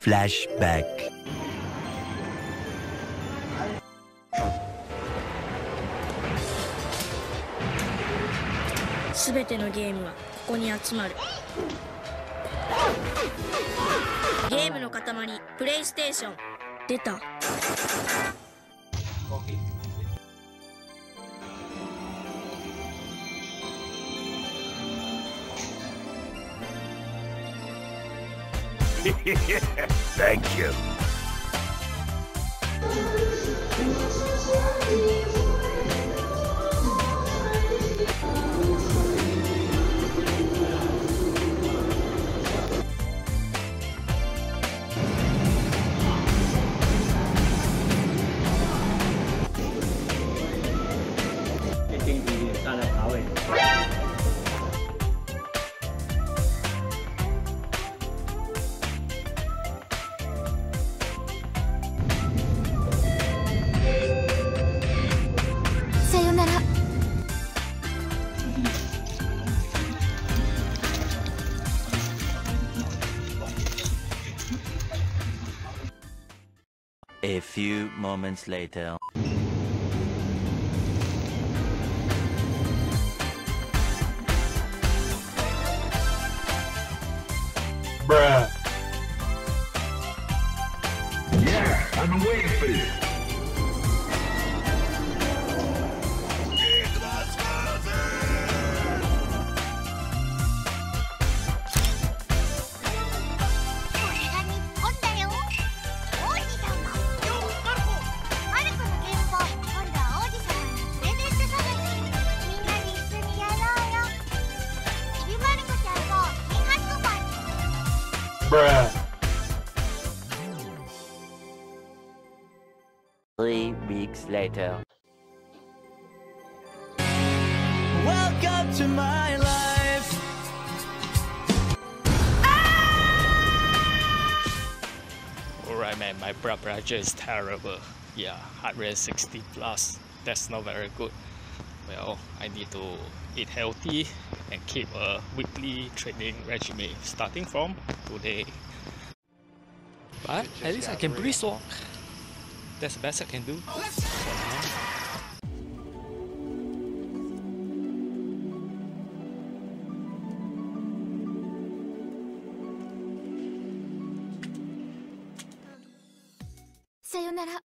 Flashback. すべてのゲームはここに集まる。ゲームの塊プレイステーション出た。Thank you A few moments later. Bruh. Yeah, I'm waiting for you. ま Three weeks later Welcome to my life. Ah! Alright man, my blood pressure is terrible. Yeah, heart rate 60 plus. That's not very good. Well, I need to eat healthy and keep a weekly training regimen starting from today. But at least I can breeze walk. That's the best I can do. Sayonara